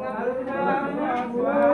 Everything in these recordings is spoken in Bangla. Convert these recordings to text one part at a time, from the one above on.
Amen.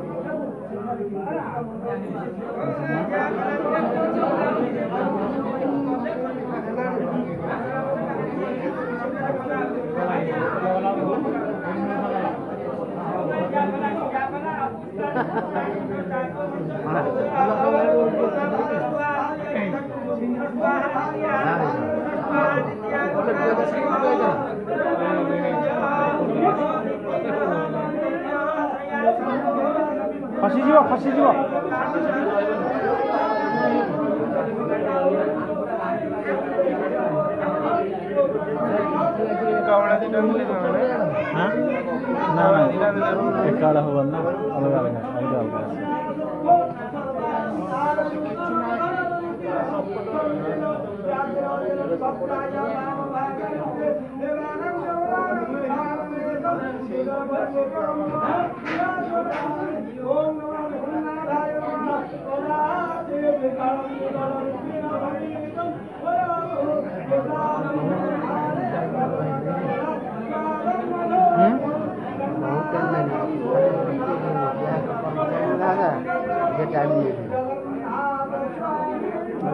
Ha ha ha. ଖସିଯିବ ଖସିଯିବ ଏକାଳ ହବନି ନା whales relames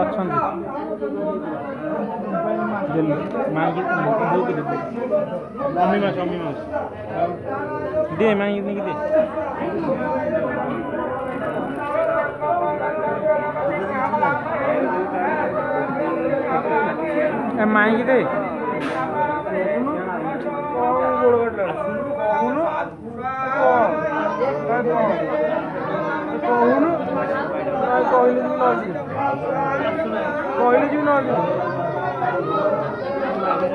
ଅଛନ୍ତି ମାଗି ବୋଉକି ଦେବୁ ଅମି ମାସ ଅମି ମାସ ଦେ ମାଗି ନେଇକି ଦେ ମାଇକି ଦେ କହୁନୁ କହିଲି পয়লা জুন আসবে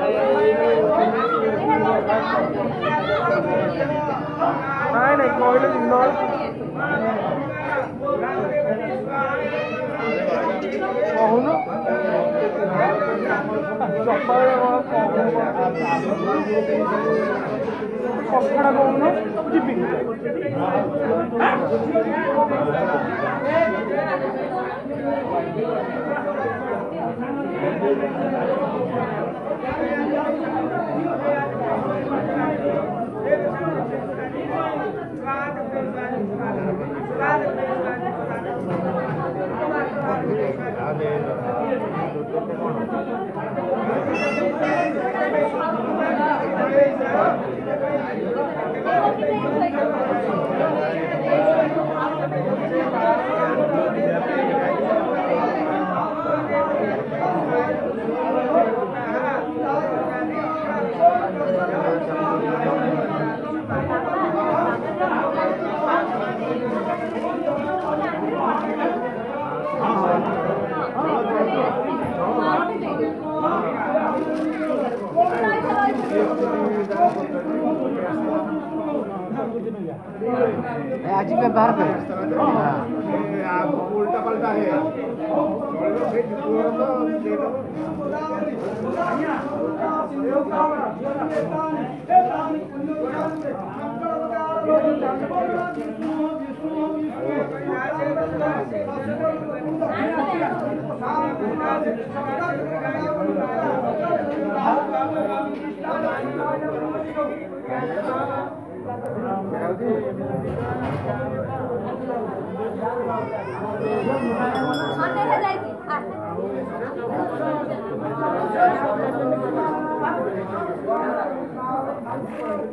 নাই নাই পয়লা জুন কখনো সবকটা কখনো টিপিং Thank you. अजीब व्यवहार कर है Thank you. जाएगी हाँ।